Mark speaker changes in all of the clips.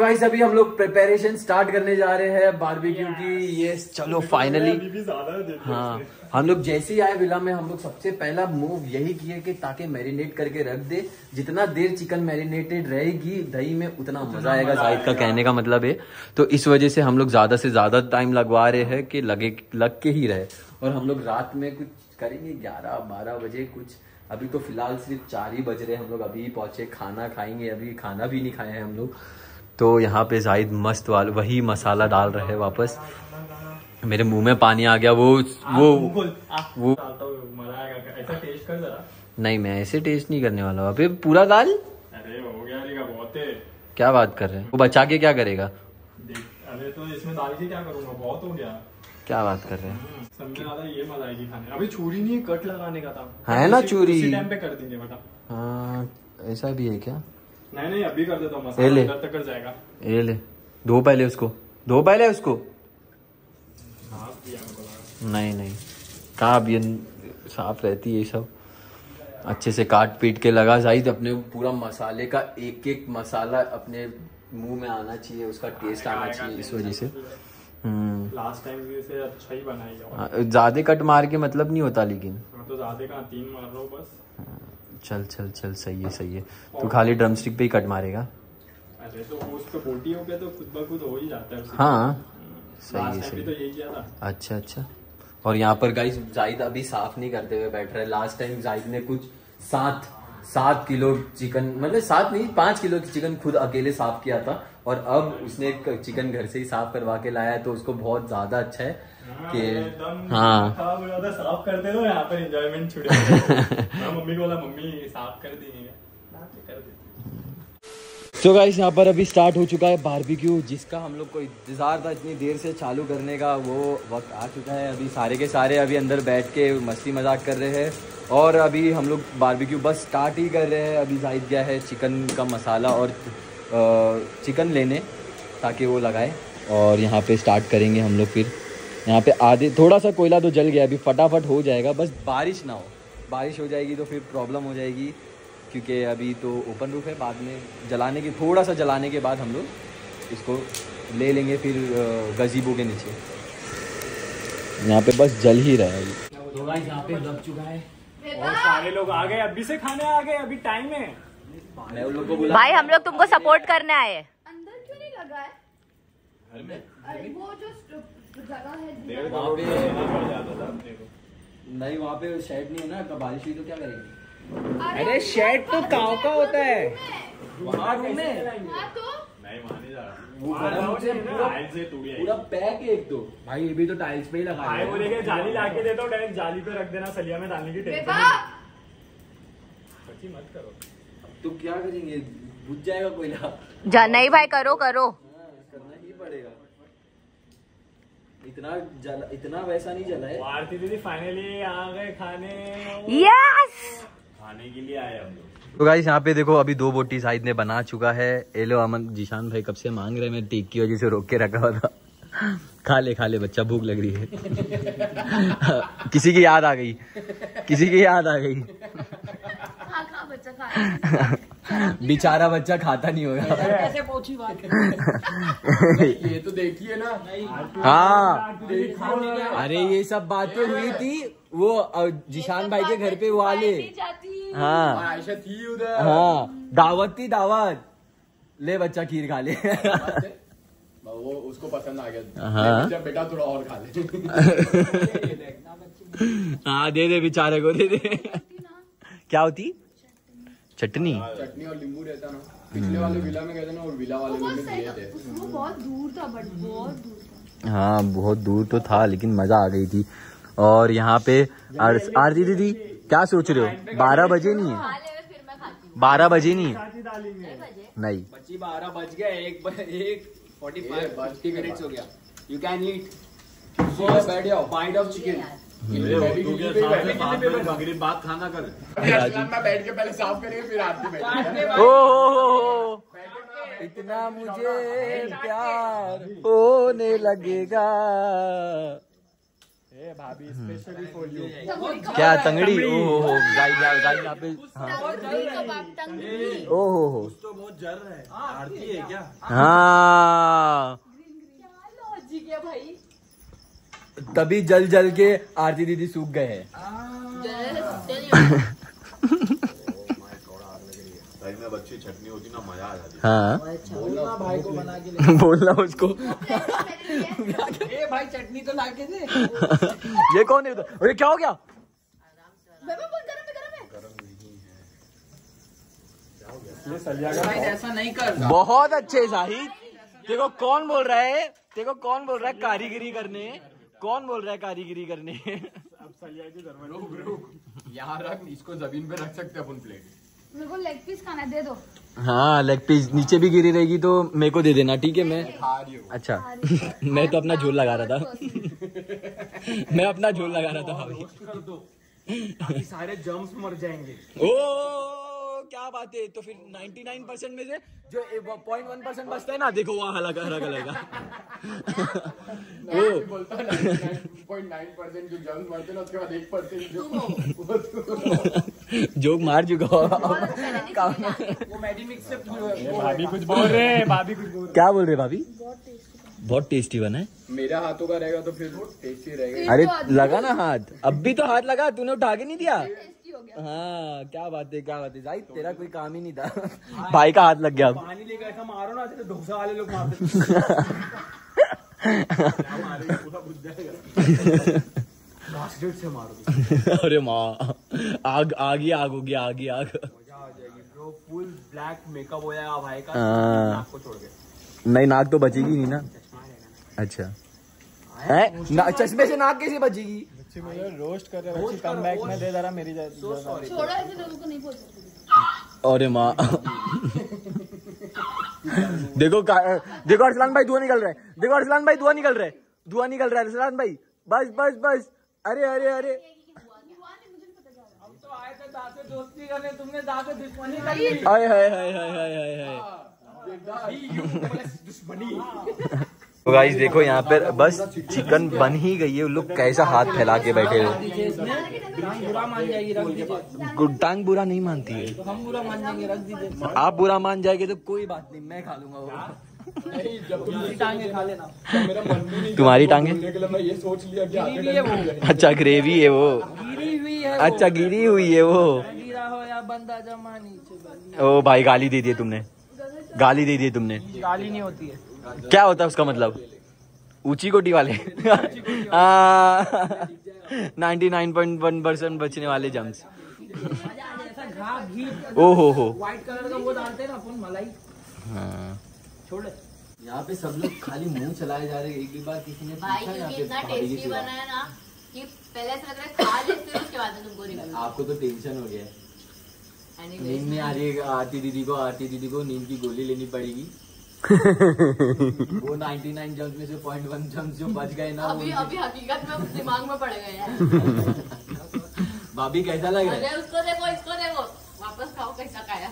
Speaker 1: Guys अभी हम लोग प्रिपरेशन स्टार्ट करने जा रहे हैं बारबेक्यू की। ये चलो फाइनली हाँ हम लोग जैसे ही आए विला में हम लोग सबसे पहला मूव यही किए कि ताकि मैरिनेट करके रख दे। जितना देर चिकन मैरिनेटेड रहेगी दही में उतना मज़ा आएगा जाहिद का कहने का मतलब है। तो इस वजह से हम लोग ज़्यादा से ज़्यादा टाइम लगवा रहे हैं कि लगे लग के ही रहे। और हम लोग रात में कुछ करेंगे ग्यारह बारह बजे कुछ। अभी तो फ़िलहाल सिर्फ़ चार ही बज रहे हैं हम लोग अभी पहुँचे खाना खाएँगे। अभी खाना भी नहीं खाए हैं हम लोग। तो यहाँ पे जाहिद मस्त वाल वही मसाला डाल रहे हैं वापस। मेरे मुँह में पानी आ गया वो वो वो। नहीं मैं ऐसे टेस्ट नहीं करने वाला अबे पूरा दाल?
Speaker 2: अरे हो गया रे बहुत है।
Speaker 1: क्या बात कर रहे हैं? वो बचा के क्या करेगा?
Speaker 2: अरे तो इसमें डाल के क्या करूँगा? बहुत हो गया।
Speaker 1: क्या बात कर रहे हैं?
Speaker 2: खाने। अभी छुरी नहीं है कट लगाने का था।
Speaker 1: है ना
Speaker 2: चूरी टाइम पे कर देंगे बेटा
Speaker 1: हाँ ऐसा भी है क्या?
Speaker 2: नहीं नहीं अभी कर देता हूँ मसाला
Speaker 1: ले।
Speaker 2: तक कर जाएगा।
Speaker 1: ये ले। दो पहले उसको। दो पहले उसको? नहीं नहीं। कहाँ अब ये साफ़ रहती है ये सब। अच्छे से काट पीट के लगा। जाहिद अपने पूरा मसाले का एक एक मसाला अपने मुँह में आना चाहिए उसका टेस्ट आना चाहिए इस वजह से।
Speaker 2: लास्ट टाइम भी से अच्छा ही बनाई है
Speaker 1: हाँ, ज़्यादा कट मार के मतलब नहीं होता लेकिन।
Speaker 2: तो ज़्यादा का तीन मार रहा हूँ बस।
Speaker 1: चल चल चल सही है सही है। तो खाली ड्रम स्टिक पे ही कट मारेगा।
Speaker 2: अरे तो हो तो खुद ब खुद हो ही जाता है
Speaker 1: हाँ। सही है सही
Speaker 2: तो यही किया था।
Speaker 1: अच्छा अच्छा। और यहाँ पर गाइस जाहिद अभी साफ़ नहीं करते हुए बैठ रहे। लास्ट टाइम जाहिद ने कुछ सात सात किलो चिकन मतलब सात नहीं पाँच किलो की चिकन खुद अकेले साफ़ किया था और अब उसने एक चिकन घर से ही साफ़ करवा के लाया है तो उसको बहुत ज़्यादा अच्छा है कि हाँ।
Speaker 2: खराब हो साफ़ करते तो यहाँ पर एंजॉयमेंट छुड़े मैं मम्मी को बोला मम्मी साफ़ कर देंगे कर
Speaker 1: तो गाइस यहाँ पर अभी स्टार्ट हो चुका है बारबेक्यू जिसका हम लोग को इंतज़ार था इतनी देर से चालू करने का वो वक्त आ चुका है। अभी सारे के सारे अभी अंदर बैठ के मस्ती मज़ाक कर रहे हैं। और अभी हम लोग बारबेक्यू बस स्टार्ट ही कर रहे हैं। अभी जाहिद गया है चिकन का मसाला और चिकन लेने, ताकि वो लगाए। और यहाँ पे स्टार्ट करेंगे हम लोग फिर। यहाँ पे आधे थोड़ा सा कोयला तो जल गया, अभी फटाफट हो जाएगा। बस बारिश ना हो। बारिश हो जाएगी तो फिर प्रॉब्लम हो जाएगी, क्योंकि अभी तो ओपन रूफ है बाद में। जलाने के थोड़ा सा जलाने के बाद हम लोग इसको ले लेंगे फिर गजीबों के नीचे। यहाँ पे बस जल ही रहा है। तो यहाँ पे लग चुका है।
Speaker 2: और सारे लोग आ गए अभी से खाने आ गए अभी टाइम है।
Speaker 1: मैं उन लोग को बुला
Speaker 3: भाई हम लोग तुमको सपोर्ट करने आए।
Speaker 4: अंदर क्यों नहीं लगा है? अरे वो जो जगह है
Speaker 1: वहाँ पे नहीं वहाँ पे शेड नहीं है ना कब बारिश हुई तो क्या करेंगे?
Speaker 4: अरे शेड तो काव का होता है।
Speaker 1: वहाँ रूम में
Speaker 4: हाँ तो
Speaker 2: हाँ,
Speaker 1: पूरा पैक एक तो भाई ये भी तो टाइल्स पे ही लगा
Speaker 2: भाई। बोलेंगे जाली ला के देता हूँ डायरेक्ट जाली पे रख देना सलिया में डालने की टेंशन नहीं। मत करो।
Speaker 1: तो क्या करेंगे? बुझ जाएगा कोयला
Speaker 3: जा नहीं भाई करो करो।
Speaker 1: हाँ, करना ही पड़ेगा। इतना जला इतना वैसा नहीं जला है।
Speaker 2: दीदी फाइनली आ गए खाने।
Speaker 3: यस
Speaker 2: खाने के लिए आए हम लोग।
Speaker 1: तो गाइस यहाँ पे देखो अभी दो बोटी साइड ने बना चुका है। एलो अमन जीशान भाई कब से मांग रहे हैं? मैं टीक की वजह से रोक के रखा हुआ था। खा ले खा ले बच्चा भूख लग रही है। किसी की याद आ गई। किसी की याद आ गई।
Speaker 4: खा खा बच्चा खा
Speaker 1: बेचारा बच्चा खाता नहीं होगा।
Speaker 5: कैसे पहुँची बात ये तो देखिए ना।
Speaker 1: हाँ। अरे ये सब बातें हुई थी वो जिशान भाई के घर पे वो वाले हाँ.
Speaker 5: आयशा थी उधर
Speaker 1: हाँ. दावत थी दावत. ले बच्चा खीर खा ले.
Speaker 5: वो उसको पसंद आ गया
Speaker 1: हाँ।
Speaker 5: बेटा थोड़ा और खा ले
Speaker 1: हाँ दे दे बेचारे को, दे दे. क्या होती? चटनी.
Speaker 5: चटनी और नींबू रहता ना पिछले वाले विला में गए थे ना और विला वाले में दिए
Speaker 4: थे वो बहुत दूर था बट बहुत दूर था
Speaker 1: हाँ बहुत दूर तो था, लेकिन मज़ा आ गई थी। और यहाँ पे आर- आरती दीदी? क्या सोच रहे हो? बारह बजे नहीं है?
Speaker 4: फिर मैं खाती
Speaker 1: बारह बजे नहीं है? नहीं।
Speaker 6: बच्ची बारह बज गए एक एक फोर्टी फाइव मिनट्स हो गया। यू कैन ईट
Speaker 5: बैठ जाओ
Speaker 6: बाइट ऑफ़ चिकन
Speaker 2: बात खाना कर।
Speaker 5: मैं बैठ के पहले साफ़ करेंगे फिर आरती
Speaker 1: ओ हो। इतना मुझे प्यार होने लगेगा
Speaker 2: ये भाभी स्पेशली फॉर यू
Speaker 1: क्या तंगड़ी? ओ हो हो गाइस गाइस यहाँ पे हाँ। ओ हो हो
Speaker 6: तो बहुत जर रहा है। आरती है क्या?
Speaker 1: हाँ।
Speaker 4: लॉजिक है भाई
Speaker 1: तभी जल जल के आरती दीदी सूख गए हैं।
Speaker 7: में अच्छी चटनी होती ना मज़ा आ जाती।
Speaker 1: हाँ।
Speaker 5: बोलना भाई को बना के ले
Speaker 1: बोलना उसको।
Speaker 5: ए भाई चटनी तो लाके दे।
Speaker 1: ये कौन है उधर? अरे क्या हो गया?
Speaker 4: बाबा बोल गरम है गरम है।
Speaker 2: ये सलिया का
Speaker 5: भाई ऐसा नहीं कर
Speaker 1: बहुत अच्छे साहिद देखो कौन बोल रहा है? देखो कौन बोल रहा है कारीगरी करने? कौन बोल रहा है कारीगरी करने?
Speaker 2: अब सलिया की
Speaker 5: रख इसको ज़मीन पे रख सकते हैं अपन प्लेट
Speaker 4: मेरे को लेग पीस खाना दे दो।
Speaker 1: हाँ लेग पीस नीचे भी गिरी रहेगी तो मेरे को दे देना ठीक है मैं
Speaker 5: खा रही हो।
Speaker 1: अच्छा मैं तो अपना झोल लगा रहा था। मैं अपना झोल लगा रहा था भाभी।
Speaker 6: कर दो। ताकि सारे जर्म्स मर जाएँगे।
Speaker 1: ओ क्या बात है तो फिर 99 परसेंट में से जो पॉइंट वन परसेंट बचता है ना देखो वहाँ कलर का ओ।
Speaker 5: बोलता पॉइंट नाइन परसेंट जो जंग मरते ना उसके बाद एक परसेंट जो
Speaker 1: जोक मार चुका हो
Speaker 2: भाभी कुछ बोल रहे हैं भाभी कुछ बोल
Speaker 1: क्या बोल रहे भाभी? बहुत टेस्टी बना है।
Speaker 5: मेरा हाथों का रहेगा तो फिर टेस्टी रहेगा।
Speaker 1: अरे लगा ना हाथ। अब भी तो हाथ लगा तूने उठा के नहीं दिया?
Speaker 4: टेस्टी हो गया।
Speaker 1: हाँ क्या बात है क्या बात है। भाई तेरा कोई काम ही नहीं था। भाई का हाथ लग गया
Speaker 6: पानी लेकर ऐसा मारो ना जैसे डोसा वाले लोग मारते बास्केट से मारो
Speaker 1: अरे माँ आग आग ही आग होगी आग ही आग।
Speaker 6: मज़ा आ जाएगी ब्रो फुल ब्लैक मेकअप हो जाएगा भाई का
Speaker 1: हाँ।
Speaker 6: नाक को छोड़ के।
Speaker 1: नहीं नाक तो बचेगी नहीं ना? अच्छा। है? ना, चश्मे से नाक कैसे बचेगी?
Speaker 2: रोस्ट कर रहे कम बैक में दे जरा मेरी
Speaker 4: छोड़ो ऐसे लोगों को नहीं बोल
Speaker 1: अरे माँ। देखो देखो अरसलान भाई धुआँ निकल रहा है। देखो अरसलान भाई धुआँ निकल रहा है। धुआँ निकल रहा है अरसलान भाई। बस बस बस। अरे अरे अरे।
Speaker 6: तो आए थे दाते दोस्ती करने तुमने दाते दुश्मनी कर ली
Speaker 1: हाय हाय हाय हाय हाय हाय हाय।
Speaker 6: दुश्मनी
Speaker 1: तो गाइस देखो यहाँ पर बस चिकन बन ही गई है। लोग कैसा हाथ फैला के बैठे हैं।
Speaker 5: बुरा मान जाएगी रख दीजिए
Speaker 1: गुड टांग बुरा नहीं मानती है।
Speaker 5: तो हम बुरा मान जाएँगे रख दीजिए।
Speaker 1: आप बुरा मान जाएँगे तो कोई बात नहीं मैं खा लूँगा वो।
Speaker 5: नहीं जब तुम टांगे खा लेना। मेरा मन भी नहीं
Speaker 1: तुम्हारी टांगे? अच्छा ग्रेवी है वो।
Speaker 6: गिरी हुई है
Speaker 1: अच्छा गिरी हुई है वो।
Speaker 6: गिरा हो या बंदा जमा नीचे बंदी।
Speaker 1: ओ भाई गाली दे दी तुमने। गाली दे दी तुमने।
Speaker 6: गाली नहीं होती है।
Speaker 1: क्या होता है उसका मतलब? ऊँची कोटी वाले। Ninety nine point one percent बचने वाले जम्स ओ हो हो।
Speaker 6: व्हाइट कलर का वो डालते हैं ना अपन मलाई।
Speaker 1: हाँ।
Speaker 6: छोड़े
Speaker 1: यहाँ पे सब लोग खाली मुँह चलाए जा रहे हैं। एक भी बार किसी ने
Speaker 8: भाई क्योंकि इतना टेस्टी बना है ना कि पहले से लग रहा है खा हो उसके बाद तुमको
Speaker 1: आपको तो टेंशन हो गया है। नींद में आ रही है आरती दीदी को आरती दीदी को नींद की गोली लेनी पड़ेगी। वो 99 जम्प में से पॉइंट वन जम्प जो बच गए ना
Speaker 8: अभी अभी हकीकत में दिमाग में पड़ गए हैं।
Speaker 1: भाभी कैसा लग रहा है?
Speaker 8: उसको देखो इसको देखो। वापस खाओ कैसा खाया।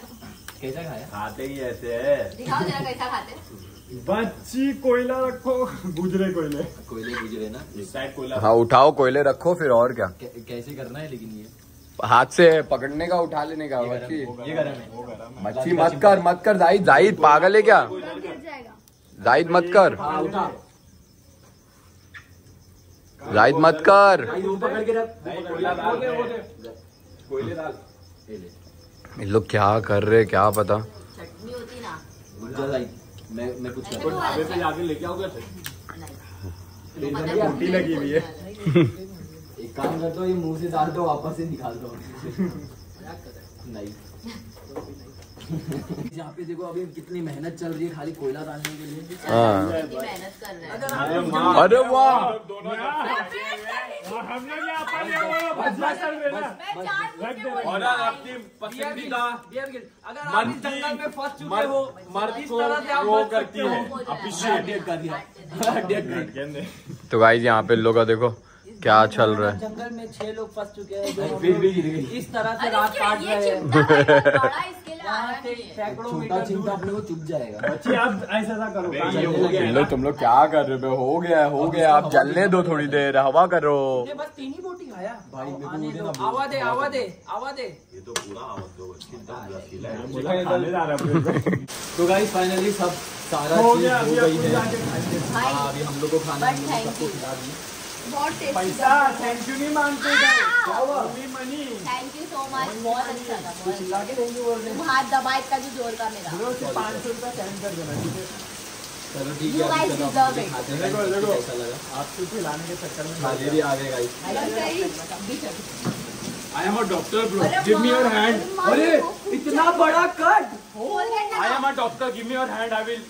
Speaker 1: कैसा खाया
Speaker 7: खाते ही ऐसे है
Speaker 8: दिखाओ जरा कैसा खाते
Speaker 2: बच्ची कोयला रखो गुजरे कोयले
Speaker 1: कोयले गुजरे ना
Speaker 7: साइड कोयला
Speaker 5: हाँ उठाओ कोयले रखो फिर और क्या
Speaker 1: कैसे करना है लेकिन ये
Speaker 5: हाथ से पकड़ने का उठा लेने का मच्छी
Speaker 1: ये गरम है।
Speaker 5: मच्छी मत कर मत कर। जाहिद जाहिद पागल है क्या? जाहिद मत कर।
Speaker 1: हाँ
Speaker 5: जाहिद मत कर।
Speaker 1: कोयले वो पकड़ के
Speaker 7: डाल।
Speaker 5: ये लोग क्या कर रहे क्या पता?
Speaker 1: मैं मैं कुछ
Speaker 7: ढाबे पे जाके लेके
Speaker 8: है
Speaker 2: लगी हुई है।
Speaker 1: एक काम कर दो ये मुँह से डाल दो वापस से निकाल दो। नहीं। यहाँ पे देखो अभी कितनी मेहनत चल रही है खाली कोयला डालने के लिए।
Speaker 5: हाँ
Speaker 8: मेहनत कर रहे हैं।
Speaker 5: अरे वाह।
Speaker 7: और आपकी पसंदीदा
Speaker 6: अगर आप जंगल में फंस चुके हो
Speaker 7: मर्द को करती है।
Speaker 6: हो।
Speaker 7: अप्रिशिएट
Speaker 1: कर दिया।
Speaker 5: तो गाइज़ यहाँ पे लोग देखो
Speaker 1: क्या चल रहा है।
Speaker 6: जंगल में छह लोग फंस चुके हैं।
Speaker 1: फिर भी
Speaker 6: इस तरह से रात काट रहे हैं। सैकड़ों
Speaker 1: छोटा
Speaker 6: मीटर दूर।
Speaker 1: अपने को चुप जाएगा।
Speaker 2: बच्ची आप ऐसा ऐसा करो।
Speaker 7: ना।
Speaker 1: तुम लोग क्या कर रहे हो? हो गया हो गया आप जलने दो थोड़ी देर हवा करो।
Speaker 6: बस तीन ही बोटी खाया
Speaker 1: भाई, मेरे को
Speaker 6: दो। आवा दे आवा दे आवा दे।
Speaker 7: ये तो पूरा आवाज़ दो है।
Speaker 2: रहा है।
Speaker 1: तो गाइस फाइनली सब सारा
Speaker 2: हो
Speaker 1: चीज़
Speaker 2: गया
Speaker 1: हो गई है।
Speaker 8: भाई
Speaker 1: हाँ, अभी हम लोग को खाना सबको
Speaker 8: you.
Speaker 1: खिला दिए।
Speaker 4: बहुत टेस्टी
Speaker 2: पैसा थैंक यू नहीं मांगते इधर। क्या हुआ? मनी मनी
Speaker 8: थैंक यू सो मच बहुत अच्छा था बहुत।
Speaker 2: चिल्ला के देंगे बोल रहे
Speaker 8: हाथ दबा इतना जो ज़ोर का मेरा।
Speaker 2: हैं सिर्फ़ पाँच सौ सेंड कर देना ठीक है?
Speaker 1: चलो ठीक है अभी
Speaker 8: guys
Speaker 1: चलो
Speaker 8: deserve
Speaker 1: हम
Speaker 8: it.
Speaker 1: खाते हैं।
Speaker 2: देखो, देखो। आपको खिलाने के चक्कर में
Speaker 1: खाने भी आ गए guys
Speaker 7: I am a doctor bro
Speaker 8: अरे
Speaker 7: गिव मी योर हैंड
Speaker 1: अरे इतना बड़ा cut
Speaker 7: I am a doctor give me your hand I will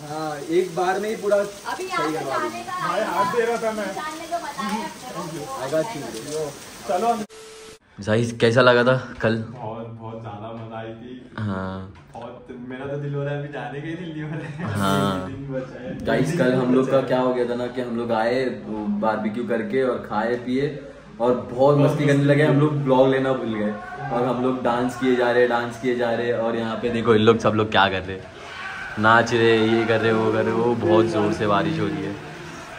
Speaker 1: हाँ एक बार में ही पूरा
Speaker 8: अभी यहाँ से जाने
Speaker 2: भाई हाथ दे रहा था मैं।
Speaker 8: है।
Speaker 2: चलो
Speaker 1: ज़ाहिर कैसा लगा था कल?
Speaker 2: बहुत बहुत ज़्यादा मज़ा आई थी।
Speaker 1: हाँ।
Speaker 2: बहुत मेरा तो दिल हो रहा है अभी जाने का ही दिल नहीं हो रहा है।
Speaker 1: हाँ।
Speaker 2: दिन बचा है।
Speaker 1: गाइस कल हम लोग का क्या हो गया था ना कि हम लोग आए बारबेक्यू करके और खाए पिए और बहुत मस्ती करने लगे। हम लोग ब्लॉग लेना भूल गए और हम लोग डांस किए जा रहे डांस किए जा रहे और यहाँ पे देखो इन लोग सब लोग क्या कर रहे। नाच रहे, ये कर रहे, वो कर रहे, वो बहुत ज़ोर से बारिश हो रही है।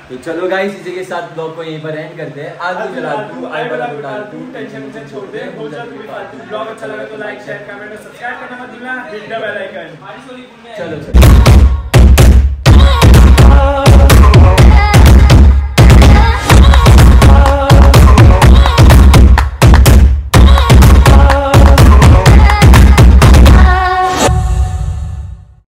Speaker 1: तो चलो गाइस इसी के साथ ब्लॉग को यहीं पर एंड करते हैं। आज भी जला दूँ आई वाला भी डाल दूँ
Speaker 2: टेंशन मुझे छोड़ दे हो जा तू भी फालतू। ब्लॉग अच्छा लगा तो लाइक शेयर कमेंट और सब्सक्राइब करना मत भूलना। हिट द बेल आइकन
Speaker 1: चलो चलो।